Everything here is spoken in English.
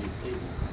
next evening.